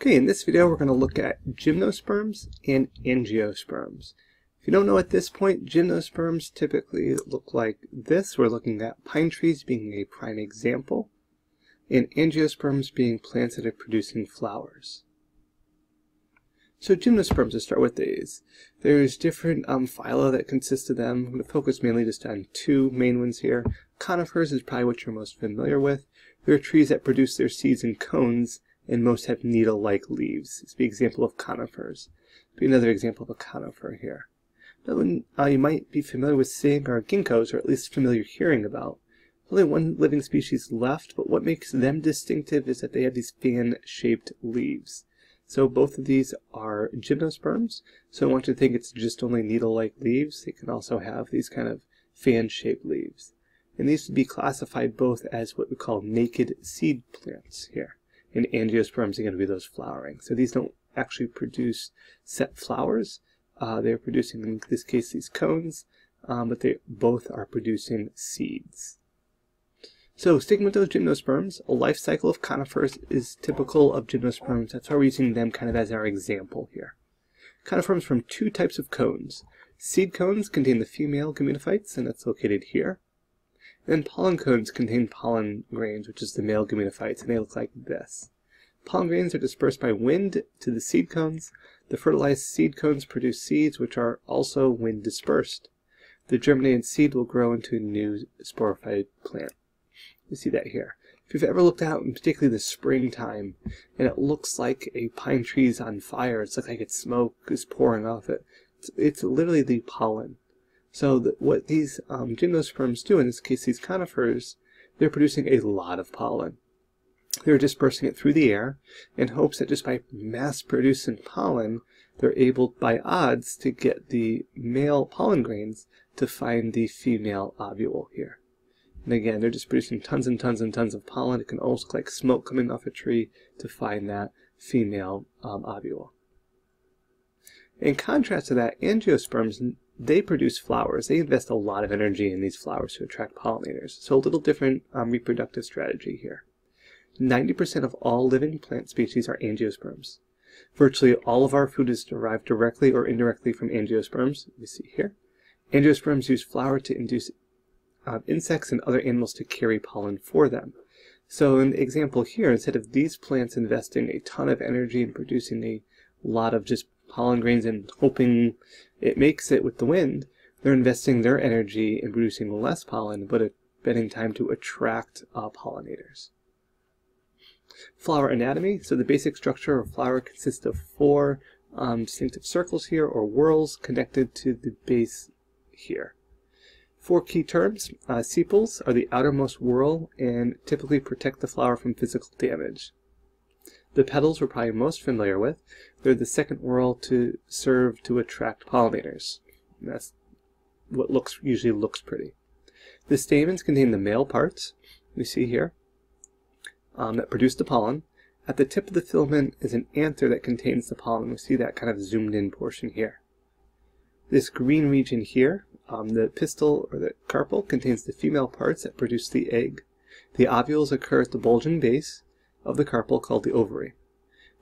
Okay, in this video we're going to look at gymnosperms and angiosperms. If you don't know at this point, gymnosperms typically look like this. We're looking at pine trees being a prime example, and angiosperms being plants that are producing flowers. So gymnosperms, to start with these. There's different um, phyla that consist of them. I'm going to focus mainly just on two main ones here. Conifers is probably what you're most familiar with. They're trees that produce their seeds in cones, and most have needle-like leaves. It's the example of conifers. Be another example of a conifer here. Now, uh, you might be familiar with saying are ginkgos, or at least familiar hearing about. Only one living species left, but what makes them distinctive is that they have these fan-shaped leaves. So both of these are gymnosperms. So I want you to think it's just only needle-like leaves. They can also have these kind of fan-shaped leaves. And these would be classified both as what we call naked seed plants here. And angiosperms are going to be those flowering. So these don't actually produce set flowers. Uh, they're producing, in this case, these cones, um, but they both are producing seeds. So stigmatose gymnosperms, a life cycle of conifers is typical of gymnosperms. That's why we're using them kind of as our example here. Conifers from two types of cones. Seed cones contain the female gametophytes, and that's located here. And then pollen cones contain pollen grains, which is the male gametophytes, and they look like this. Pollen grains are dispersed by wind to the seed cones. The fertilized seed cones produce seeds, which are also wind dispersed. The germinated seed will grow into a new sporophyte plant. You see that here. If you've ever looked out, in particularly the springtime, and it looks like a pine tree is on fire, it's like it's smoke is pouring off it. It's, it's literally the pollen. So the, what these um, gymnosperms do, in this case these conifers, they're producing a lot of pollen. They're dispersing it through the air in hopes that just by mass producing pollen, they're able, by odds, to get the male pollen grains to find the female ovule here. And again, they're just producing tons and tons and tons of pollen. It can almost look like smoke coming off a tree to find that female um, ovule. In contrast to that, angiosperms, they produce flowers. They invest a lot of energy in these flowers to attract pollinators. So a little different um, reproductive strategy here. 90% of all living plant species are angiosperms. Virtually all of our food is derived directly or indirectly from angiosperms. We see here. Angiosperms use flower to induce uh, insects and other animals to carry pollen for them. So in the example here, instead of these plants investing a ton of energy in producing a lot of just pollen grains and hoping it makes it with the wind, they're investing their energy in producing less pollen, but spending time to attract uh, pollinators. Flower anatomy. So the basic structure of a flower consists of four um, distinctive circles here, or whorls, connected to the base here. Four key terms. Uh, sepals are the outermost whorl and typically protect the flower from physical damage. The petals we're probably most familiar with. They're the second whorl to serve to attract pollinators. And that's what looks usually looks pretty. The stamens contain the male parts, we see here, um, that produce the pollen. At the tip of the filament is an anther that contains the pollen. We see that kind of zoomed in portion here. This green region here um, the pistil or the carpel contains the female parts that produce the egg. The ovules occur at the bulging base of the carpel called the ovary.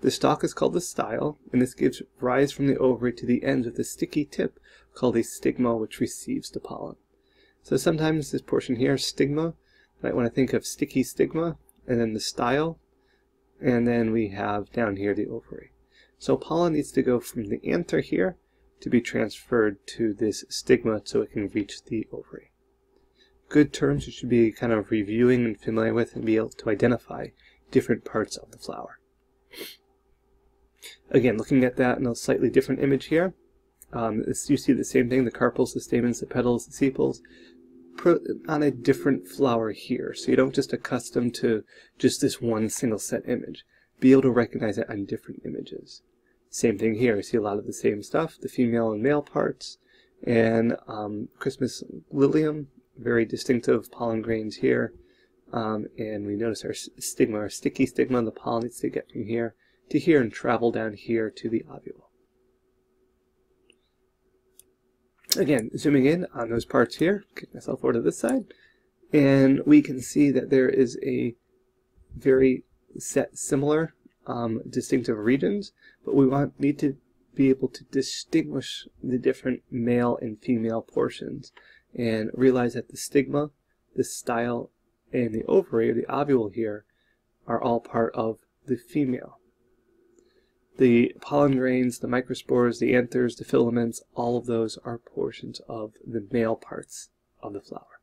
The stalk is called the style, and this gives rise from the ovary to the ends with a sticky tip called a stigma which receives the pollen. So sometimes this portion here, stigma, might want to think of sticky stigma, and then the style, and then we have down here the ovary. So pollen needs to go from the anther here to be transferred to this stigma so it can reach the ovary. Good terms you should be kind of reviewing and familiar with and be able to identify different parts of the flower. Again, looking at that in a slightly different image here, um, this, you see the same thing, the carpels, the stamens, the petals, the sepals, on a different flower here. So you don't just accustom to just this one single set image. Be able to recognize it on different images. Same thing here. You see a lot of the same stuff, the female and male parts. And um, Christmas lilium, very distinctive pollen grains here. Um, and we notice our stigma, our sticky stigma, the pollen needs to get from here to here and travel down here to the ovule. Again, zooming in on those parts here, kick myself over to this side, and we can see that there is a very set similar um, distinctive regions, but we want need to be able to distinguish the different male and female portions and realize that the stigma, the style, and the ovary, the ovule here, are all part of the female. The pollen grains, the microspores, the anthers, the filaments, all of those are portions of the male parts of the flower.